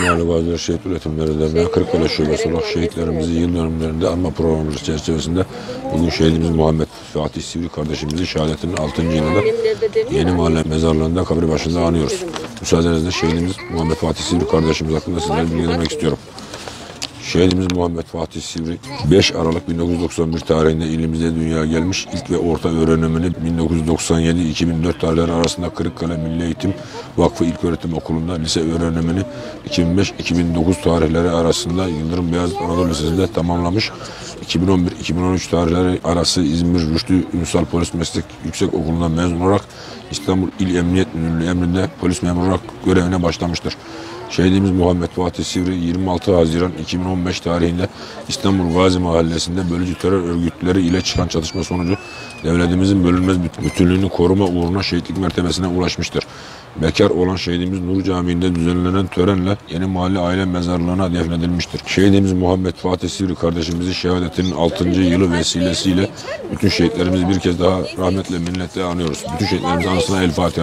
Mahalle Gaziler Şehit Üretimleri Derneği Kırıkkale Şubesi olarak şehitlerimizi yıl dönümlerinde anma programımız çerçevesinde bugün şehidimiz Muhammed Fatih Sivri kardeşimizi şehadetinin 6. yılında Yeni Mahalle mezarlığında kabri başında anıyoruz. Müsaadenizle şehidimiz Muhammed Fatih Sivri kardeşimiz hakkında sizlere bilgilenmek istiyorum. Şehidimiz Muhammed Fatih Sivri 5 Aralık 1991 tarihinde ilimizde dünyaya gelmiş ilk ve orta öğrenimini 1997-2004 tarihleri arasında Kırıkkale Milli Eğitim Vakfı İlköğretim Okulu'nda lise öğrenimini 2005-2009 tarihleri arasında Yıldırım Beyazıt Anadolu Lisesi'nde tamamlamış. 2011-2013 tarihleri arası İzmir Rüştü Ünsal Polis Meslek Yüksek Okulu'ndan mezun olarak İstanbul İl Emniyet Müdürlüğü emrinde polis memuru olarak görevine başlamıştır. Şehidimiz Muhammed Fatih Sivri 26 Haziran 2015 tarihinde İstanbul Gazi Mahallesi'nde bölücü terör örgütleri ile çıkan çatışma sonucu devletimizin bölünmez büt- bütünlüğünü koruma uğruna şehitlik mertebesine ulaşmıştır. Bekar olan şehidimiz Nur Camii'nde düzenlenen törenle Yeni Mahalle Aile Mezarlığı'na defnedilmiştir. Şehidimiz Muhammed Fatih Sivri kardeşimizi şehadetinin 6. yılı vesilesiyle bütün şehitlerimizi bir kez daha rahmetle minnetle anıyoruz. Bütün şehitlerimizin anısına El Fatiha.